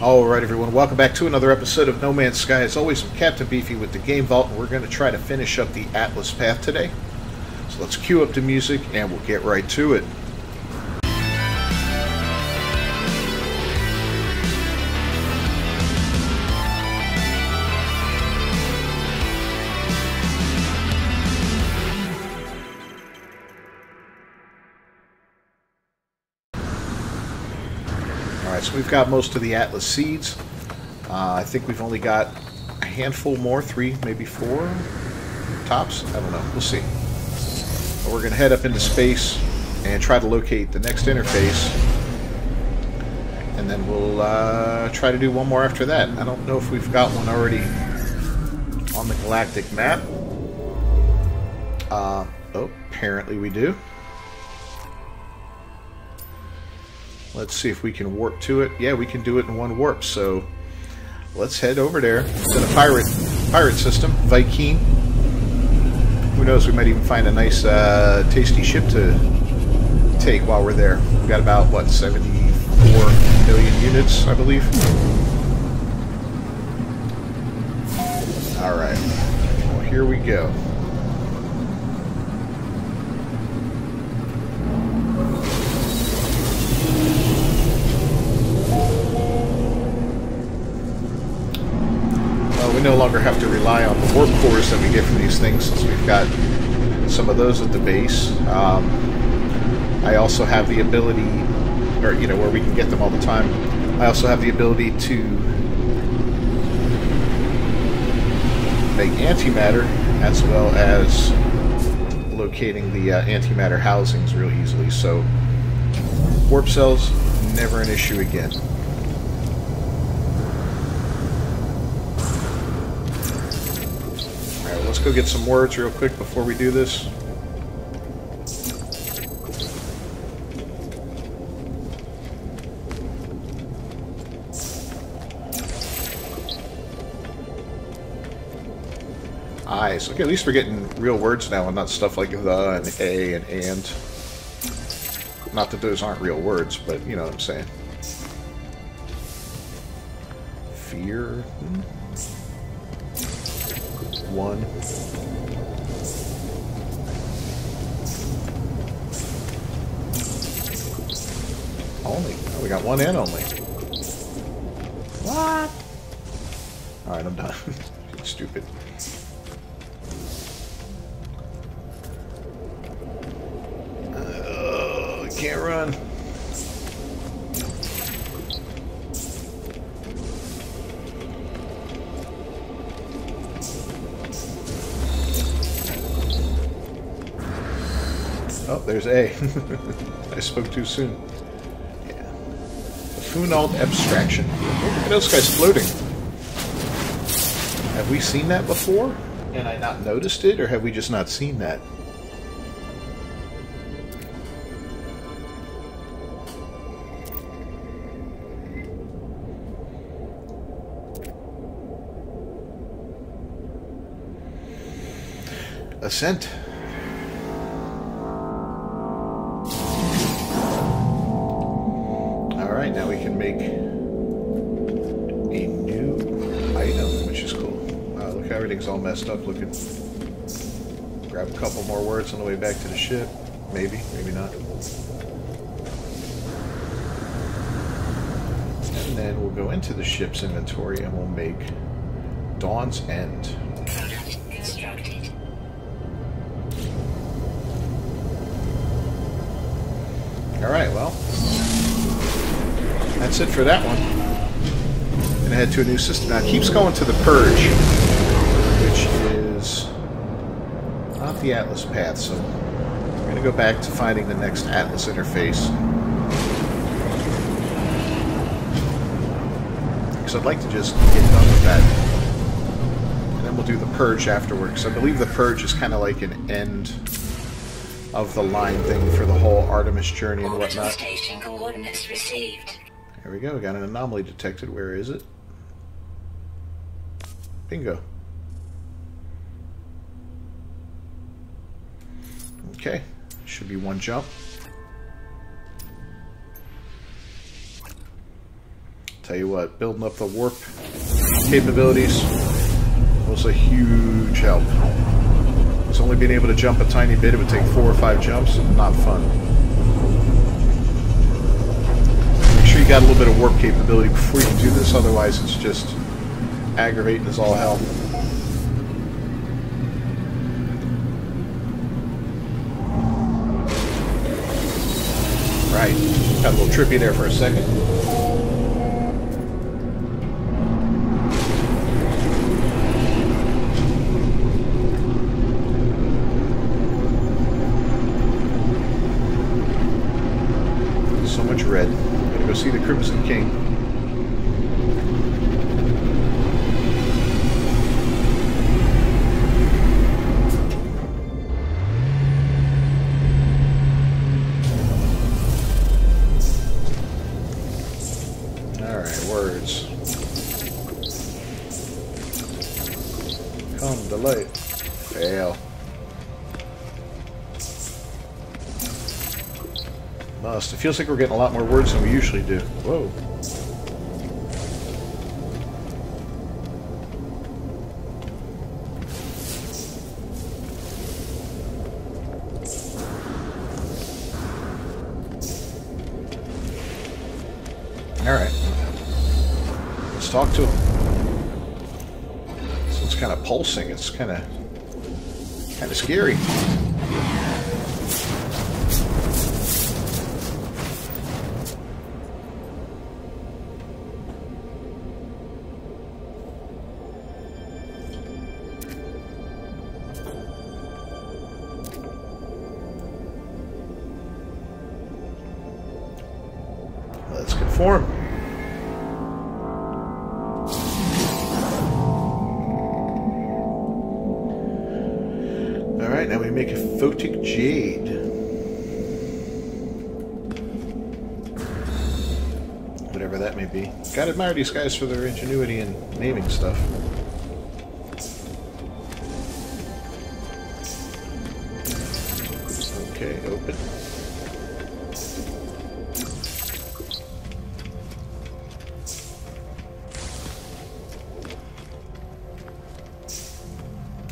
Alright everyone, welcome back to another episode of No Man's Sky. As always, I'm Captain Beefy with the Game Vault, and we're going to try to finish up the Atlas Path today. So let's cue up the music, and we'll get right to it. We've got most of the Atlas seeds. Uh, I think we've only got a handful more, three, maybe four tops. I don't know. We'll see. But we're going to head up into space and try to locate the next interface. And then we'll uh, try to do one more after that. I don't know if we've got one already on the galactic map. Uh, oh, apparently we do. Let's see if we can warp to it. Yeah, we can do it in one warp, so let's head over there. to the pirate pirate system, Viking. Who knows, we might even find a nice, uh, tasty ship to take while we're there. We've got about, what, 74 million units, I believe? Alright. Well, here we go. No longer have to rely on the cores that we get from these things since we've got some of those at the base. Um, I also have the ability, or you know, where we can get them all the time. I also have the ability to make antimatter as well as locating the uh, antimatter housings real easily. So warp cells never an issue again. Go get some words real quick before we do this. Eyes. Okay, at least we're getting real words now and not stuff like the and a and and. Not that those aren't real words, but you know what I'm saying. Fear. Hmm. One. Only. Oh, we got one in only. What? Alright, I'm done. Stupid. A. I spoke too soon. Yeah. Funald Abstraction. Oh, look at those guys floating. Have we seen that before? And I not noticed it, or have we just not seen that? Ascent. Messed up looking. Grab a couple more words on the way back to the ship. Maybe, maybe not. And then we'll go into the ship's inventory and we'll make Dawn's End. Alright, well. That's it for that one. Gonna head to a new system. Now it keeps going to the Purge, which is not the Atlas path, so we're gonna go back to finding the next Atlas interface. Because I'd like to just get done with that. And then we'll do the Purge afterwards. I believe the Purge is kind of like an end of the line thing for the whole Artemis journey and whatnot. station coordinates received. There we go. We got an anomaly detected. Where is it? Bingo. Okay. Should be one jump. Tell you what, building up the warp capabilities was a huge help. It's only being able to jump a tiny bit. It would take four or five jumps. Not fun. Make sure you got a little bit of warp capability before you do this. Otherwise, it's just aggravating as all hell. Right. Got a little trippy there for a second. So much red. I'm Gonna go see the Crimson King. Feels like we're getting a lot more words than we usually do. Whoa. Alright. Let's talk to him. This one's kind of pulsing. It's kind of... kind of scary. Admire these guys for their ingenuity in naming stuff. Okay, open.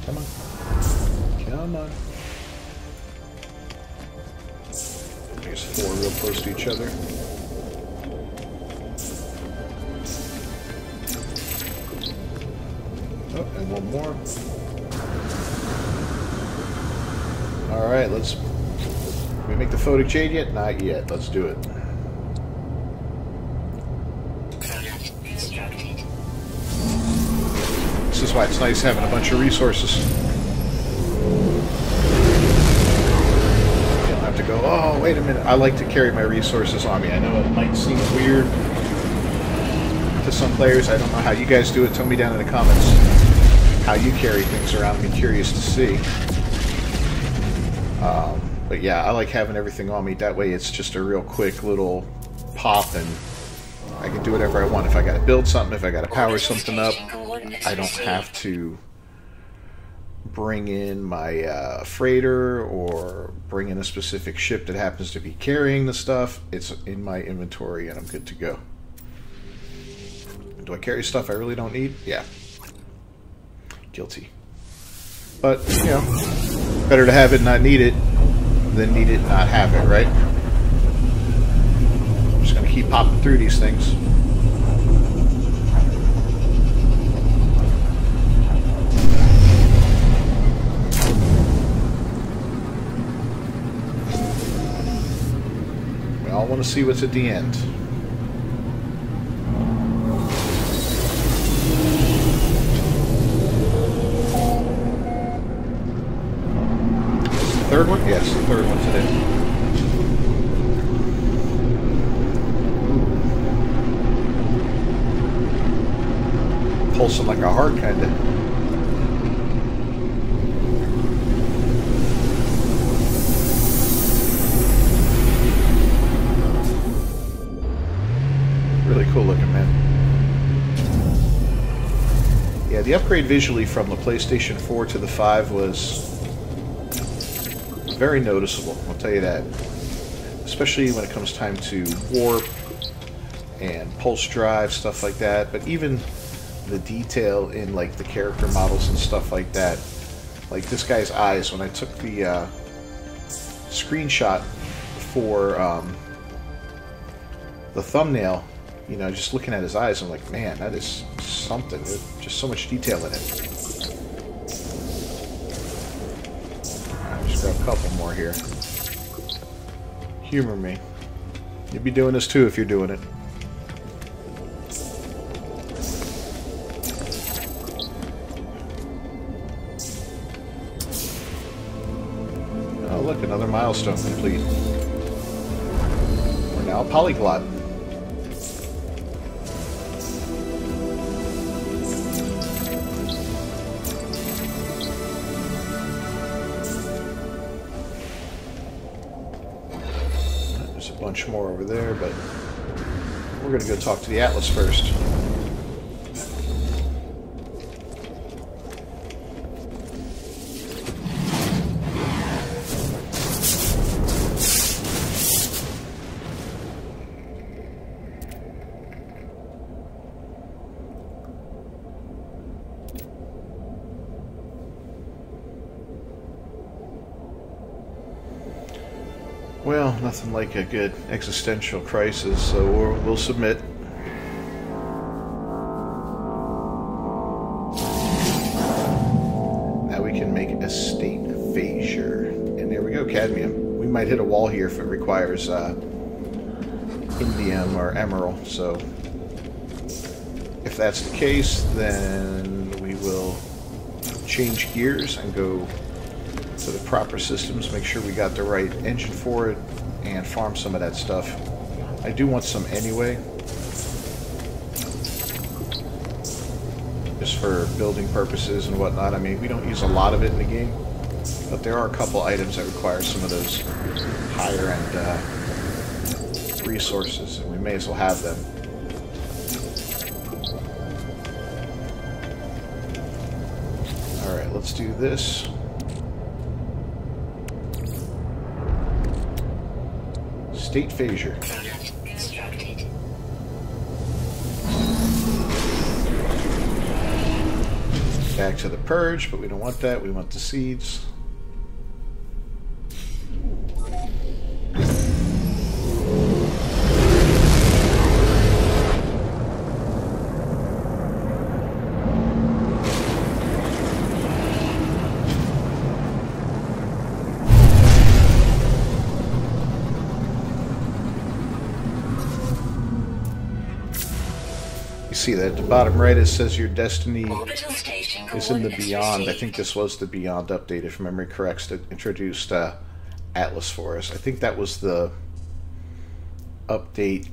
Come on. Come on. There's four real close to each other. Photic chain yet? Not yet. Let's do it. This is why it's nice having a bunch of resources. You don't have to go, oh, wait a minute. I like to carry my resources on me. I know it might seem weird to some players. I don't know how you guys do it. Tell me down in the comments how you carry things around. I'm curious to see. Um, but yeah, I like having everything on me. That way it's just a real quick little pop and I can do whatever I want. If I got to build something, if I got to power something up, I don't have to bring in my uh, freighter or bring in a specific ship that happens to be carrying the stuff. It's in my inventory and I'm good to go. Do I carry stuff I really don't need? Yeah. Guilty. But, you know, better to have it and not need it than need it not have it, right? I'm just going to keep popping through these things. We all want to see what's at the end. Third one? Yes, the third one today. Pulsing like a heart, kinda. Really cool looking, man. Yeah, the upgrade visually from the PlayStation 4 to the 5 was very noticeable, I'll tell you that. Especially when it comes time to warp and pulse drive stuff like that. But even the detail in like the character models and stuff like that, like this guy's eyes. When I took the uh, screenshot for um, the thumbnail, you know, just looking at his eyes, I'm like, man, that is something. There's just so much detail in it. Couple more here. Humor me. You'd be doing this too if you're doing it. Oh, look, another milestone complete. We're now polyglot. Bunch more over there, but we're going to go talk to the Atlas first. Like a good existential crisis, so we'll, we'll submit. Now we can make a State Phasure. And there we go, cadmium. We might hit a wall here if it requires uh, indium or emerald, so if that's the case, then we will change gears and go to the proper systems, make sure we got the right engine for it, and farm some of that stuff. I do want some anyway. Just for building purposes and whatnot. I mean, we don't use a lot of it in the game, but there are a couple items that require some of those higher end uh, resources, and we may as well have them. Alright, let's do this. State extracted. Back to the purge, but we don't want that. We want the seeds. See that at the bottom right it says your destiny is in the Beyond. I think this was the Beyond update, if memory corrects, that introduced uh, Atlas for us. I think that was the update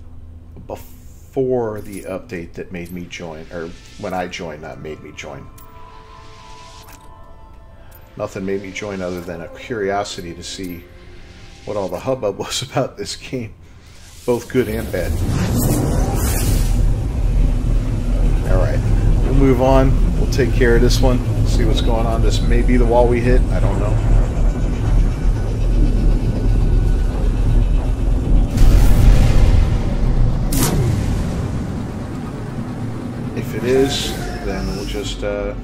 before the update that made me join, or when I joined, not made me join. Nothing made me join other than a curiosity to see what all the hubbub was about this game, both good and bad. Alright, we'll move on. We'll take care of this one. See what's going on. This may be the wall we hit. I don't know. If it is, then we'll just, uh...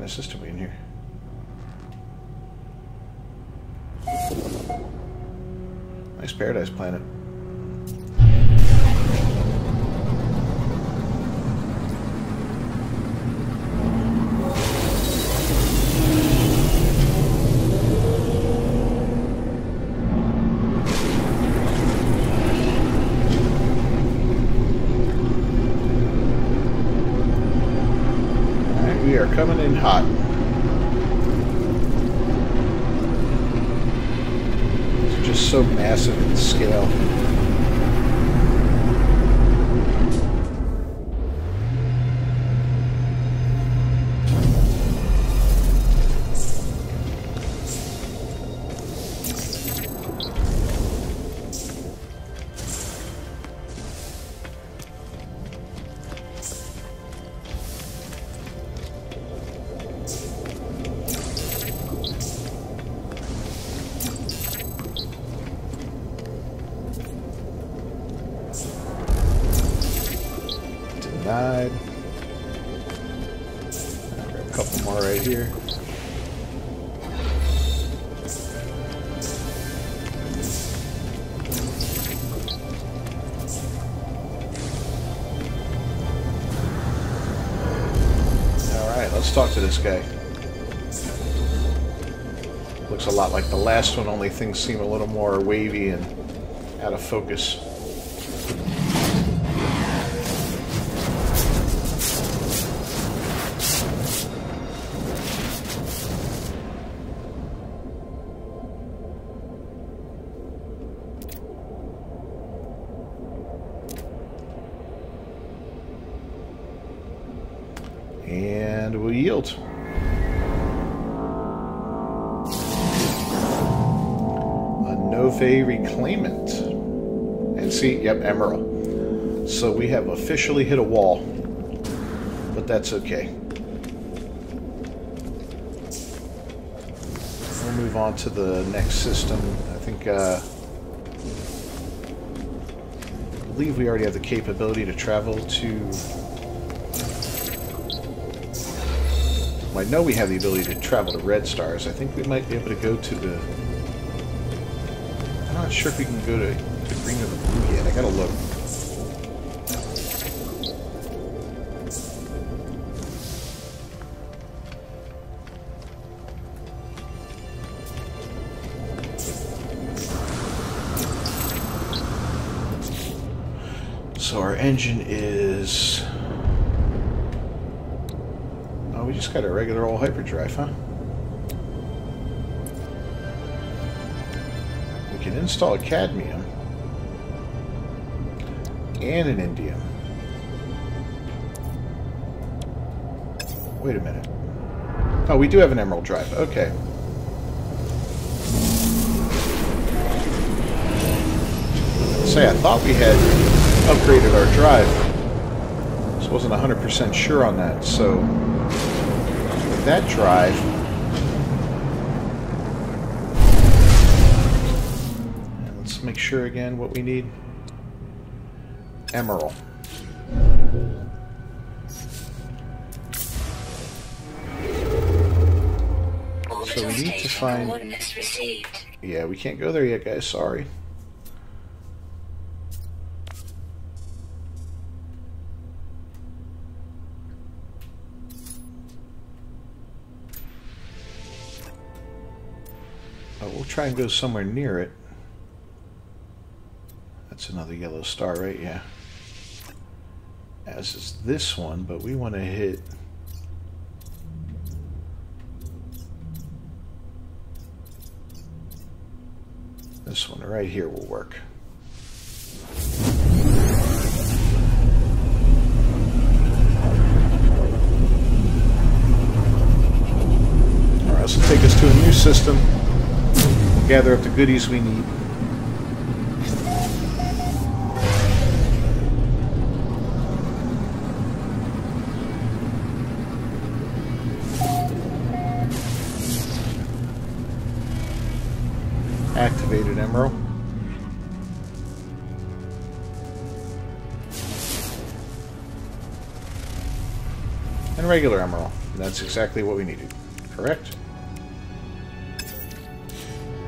Of system we in here? Nice paradise planet. Massive in scale. Here. Alright, let's talk to this guy. Looks a lot like the last one, only things seem a little more wavy and out of focus. Novae Reclaiment. And see, yep, Emerald. So we have officially hit a wall. But that's okay. We'll move on to the next system. I think, uh, I believe we already have the capability to travel to I know we have the ability to travel to red stars. I think we might be able to go to the... Not sure if we can go to the green or the blue yet. I gotta look. So our engine is... Oh, we just got a regular old hyperdrive, huh? Can install cadmium and an indium. Wait a minute. Oh, we do have an emerald drive. Okay. Say, I thought we had upgraded our drive. Just wasn't 100% sure on that, so with that drive. Make sure again what we need. Emerald. So we need to find... Yeah, we can't go there yet, guys. Sorry. Oh, we'll try and go somewhere near it. That's another yellow star, right? Yeah. As is this one, but we want to hit... This one right here will work. Alright, this will take us to a new system. Gather up the goodies we need. Activated emerald. And regular emerald. That's exactly what we needed. Correct?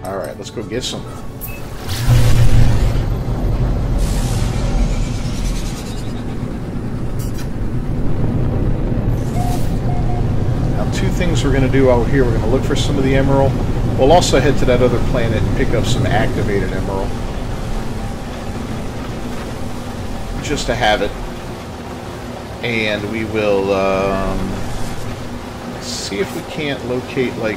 Alright, let's go get some. Now, two things we're going to do out here. We're going to look for some of the emerald. We'll also head to that other planet and pick up some activated emerald. Just to have it. And we will um, see if we can't locate, like,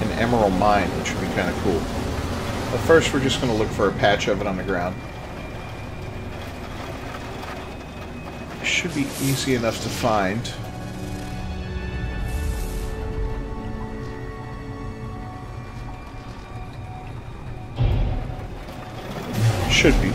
an emerald mine, which would be kind of cool. But first, we're just going to look for a patch of it on the ground. Should be easy enough to find. should be.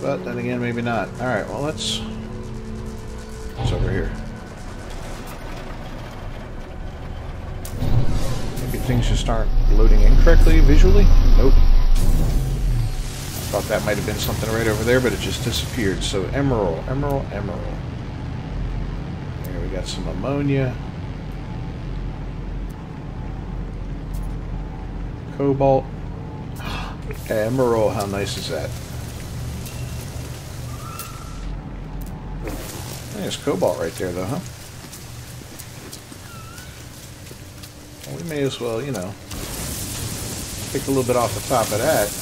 But then again, maybe not. Alright, well let's... It's over here. Maybe things just aren't loading incorrectly visually? Nope. Thought that might have been something right over there, but it just disappeared. So emerald, emerald, emerald. Here we got some ammonia. Cobalt. Emerald, how nice is that? There's cobalt right there, though, huh? Well, we may as well, you know, pick a little bit off the top of that.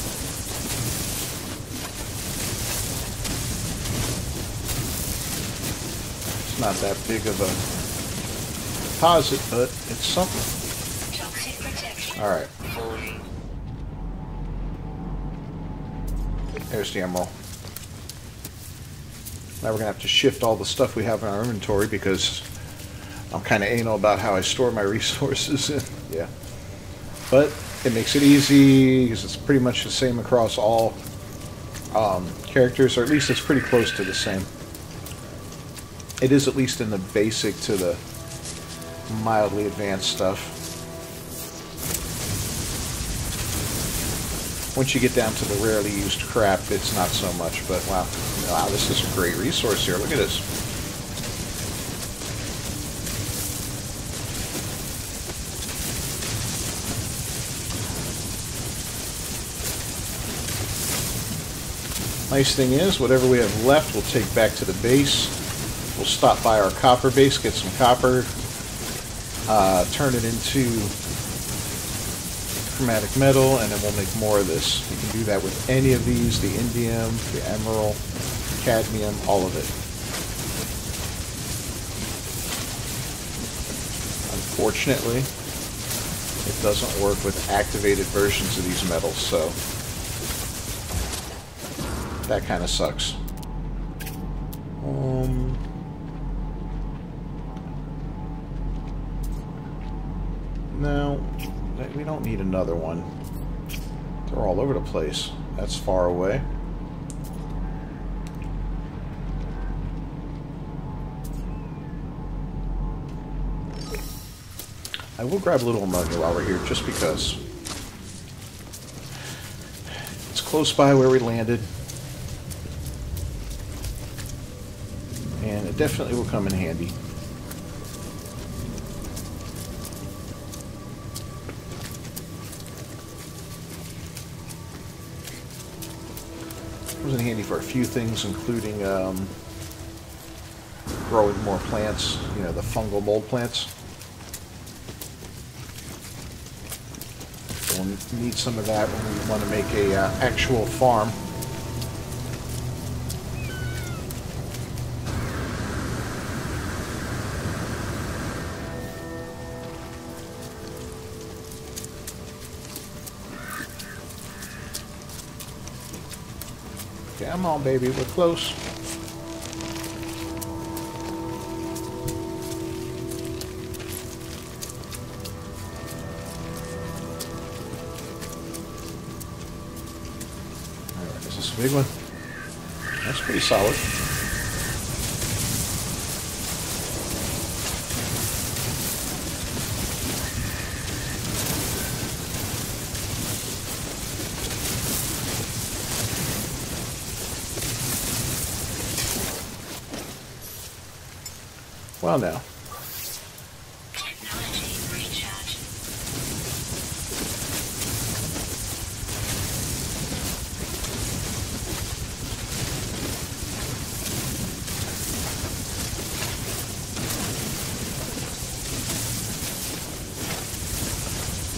Not that big of a deposit, but it's something. All right, there's the emerald. Now we're going to have to shift all the stuff we have in our inventory because I'm kind of anal about how I store my resources. yeah. But it makes it easy because it's pretty much the same across all um, characters, or at least it's pretty close to the same. It is at least in the basic to the mildly advanced stuff. Once you get down to the rarely used crap, it's not so much, but wow. Wow, this is a great resource here. Look at this. Nice thing is, whatever we have left, we'll take back to the base. We'll stop by our copper base, get some copper, uh, turn it into chromatic metal, and then we'll make more of this. You can do that with any of these, the indium, the emerald, cadmium, all of it. Unfortunately, it doesn't work with activated versions of these metals, so that kind of sucks. Um, no, we don't need another one. They're all over the place. That's far away. I will grab a little ammonia while we're here, just because. It's close by where we landed. And it definitely will come in handy. Handy for a few things, including um, growing more plants, you know, the fungal mold plants. We'll need some of that when we want to make a uh, actual farm. Come on, baby, we're close. Alright, is this a big one? That's pretty solid. Well, now.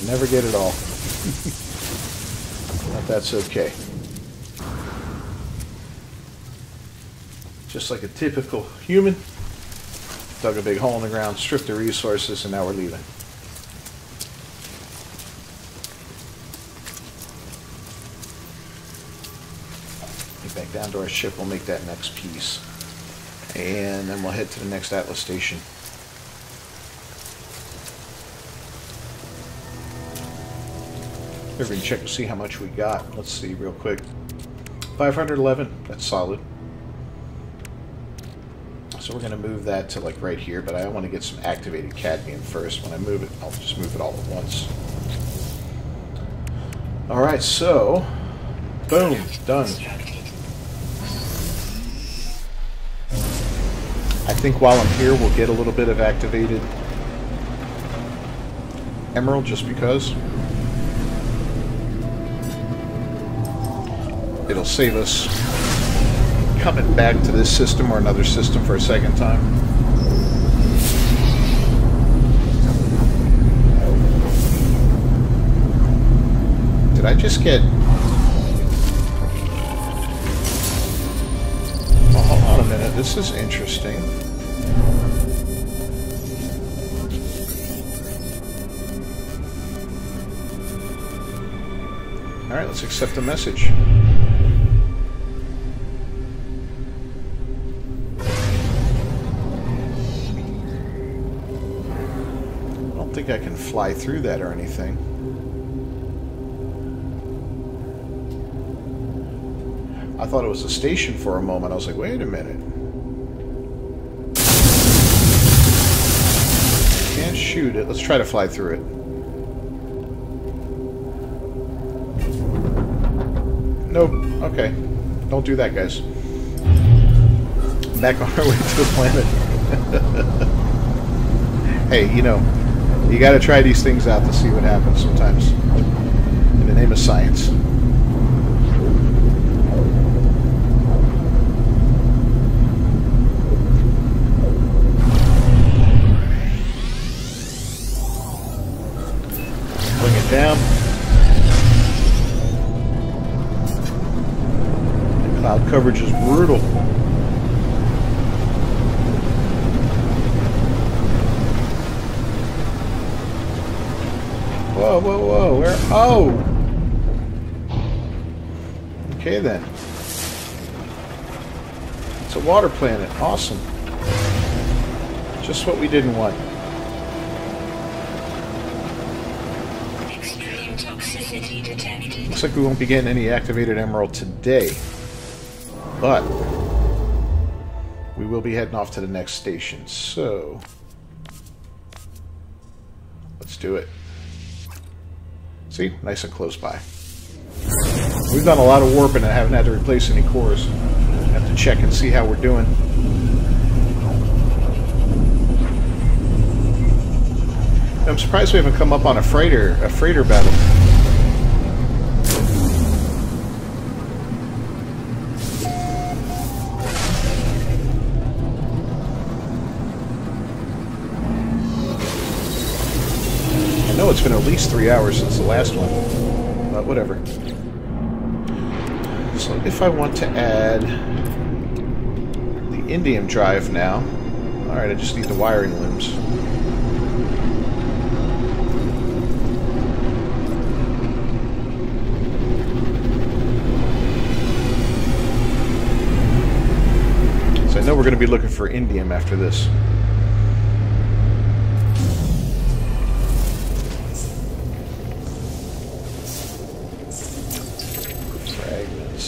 Never get it all. but that's okay. Just like a typical human, dug a big hole in the ground, stripped the resources, and now we're leaving. Get back down to our ship, we'll make that next piece. And then we'll head to the next Atlas station. Here check to see how much we got. Let's see real quick. 511, that's solid. So we're going to move that to like right here, but I want to get some activated cadmium first. When I move it, I'll just move it all at once. All right, so boom, done. I think while I'm here, we'll get a little bit of activated emerald just because. It'll save us coming back to this system or another system for a second time. Did I just get... Oh, hold on a minute. This is interesting. Alright, let's accept the message. Think I can fly through that or anything. I thought it was a station for a moment. I was like, wait a minute. Can't shoot it. Let's try to fly through it. Nope. Okay. Don't do that, guys. Back on our way to the planet. hey, you know, you gotta try these things out to see what happens sometimes. In the name of science. Bring it down. The cloud coverage is brutal. Whoa, whoa, whoa, where? Oh! Okay then. It's a water planet. Awesome. Just what we didn't want. Extreme toxicity detected. Looks like we won't be getting any activated emerald today. But we will be heading off to the next station. So let's do it. See? Nice and close by. We've done a lot of warping and haven't had to replace any cores. Have to check and see how we're doing. I'm surprised we haven't come up on a freighter a freighter battle. It's been at least three hours since the last one, but whatever. So if I want to add the indium drive now, alright, I just need the wiring looms. So I know we're going to be looking for indium after this. All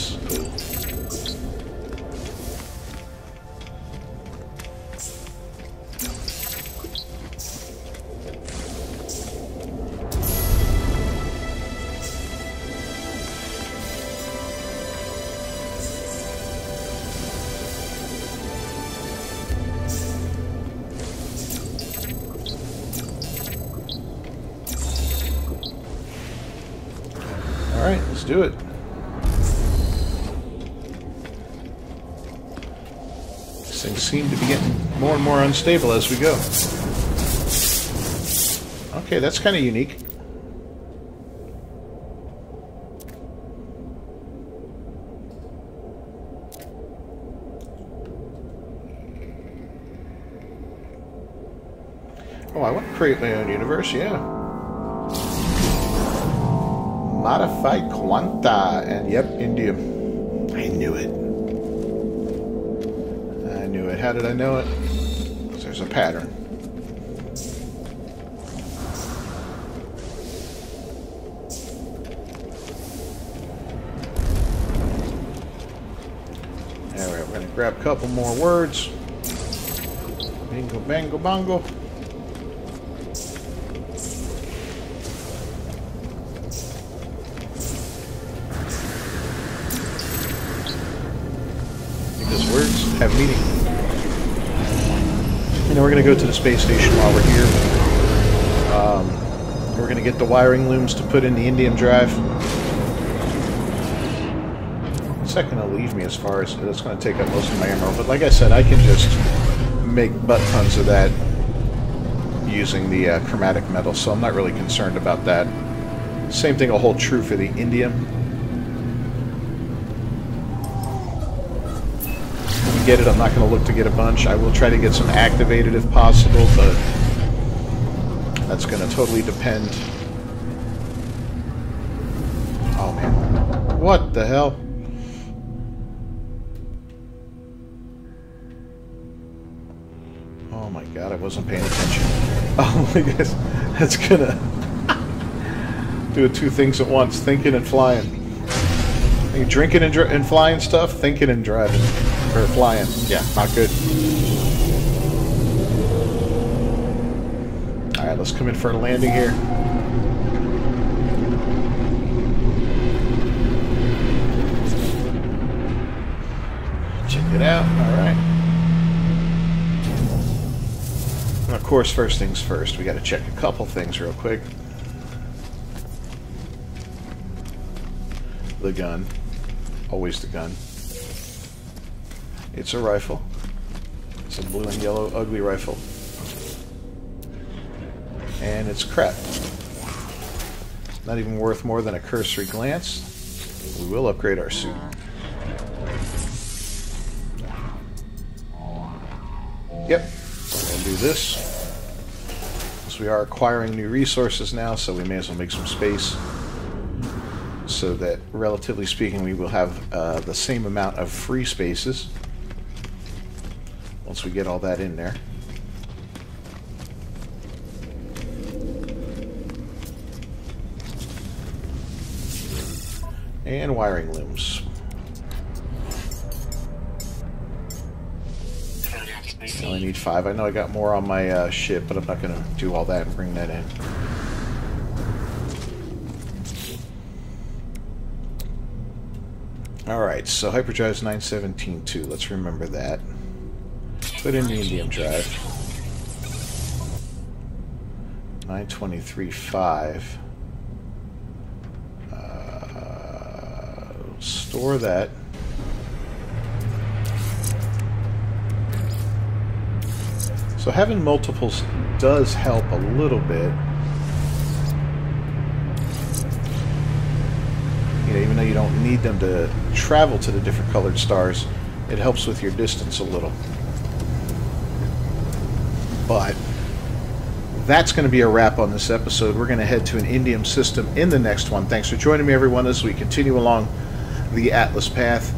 right, let's do it. Seem to be getting more and more unstable as we go. Okay, that's kind of unique. Oh, I want to create my own universe, yeah. Modified Quanta, and yep, indium. I knew it. I knew it. How did I know it? 'Cause there's a pattern. Alright, we're going to grab a couple more words. Bingo, bango, bongo. Because words have meaning. Going to go to the space station while we're here. Um, we're going to get the wiring looms to put in the indium drive. It's not going to leave me as far as it's going to take up most of my ammo. But like I said, I can just make butt tons of that using the uh, chromatic metal, so I'm not really concerned about that. Same thing will hold true for the indium. Get it, I'm not going to look to get a bunch. I will try to get some activated if possible, but that's going to totally depend. Oh man. What the hell? Oh my god, I wasn't paying attention. Oh my goodness. That's gonna do two things at once, thinking and flying. You drinking and, and flying stuff? Thinking and driving. Or flying. Yeah, not good. Alright, let's come in for a landing here. Check it out. Alright. Of course, first things first, we got to check a couple things real quick. The gun. Always the gun. It's a rifle. It's a blue and yellow ugly rifle. And it's crap. Not even worth more than a cursory glance. We will upgrade our suit. Yep, we're do this. We are acquiring new resources now, so we may as well make some space. So that, relatively speaking, we will have uh, the same amount of free spaces. Once we get all that in there. And wiring looms. I only need five. I know I got more on my uh, ship, but I'm not going to do all that and bring that in. Alright, so hyperdrive's 917.2. Let's remember that. Put in the indium drive. 923.5. Uh, store that. So having multiples does help a little bit. You know, even though you don't need them to travel to the different colored stars, it helps with your distance a little. But that's going to be a wrap on this episode. We're going to head to an indium system in the next one. Thanks for joining me, everyone, as we continue along the Atlas path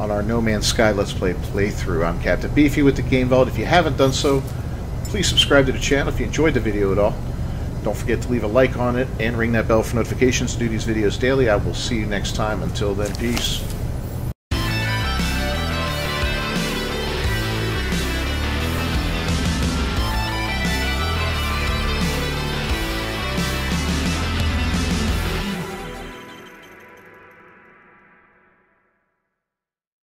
on our No Man's Sky Let's Play playthrough. I'm Captain Beefy with the Game Vault. If you haven't done so, please subscribe to the channel if you enjoyed the video at all. Don't forget to leave a like on it and ring that bell for notifications to do these videos daily. I will see you next time. Until then, peace.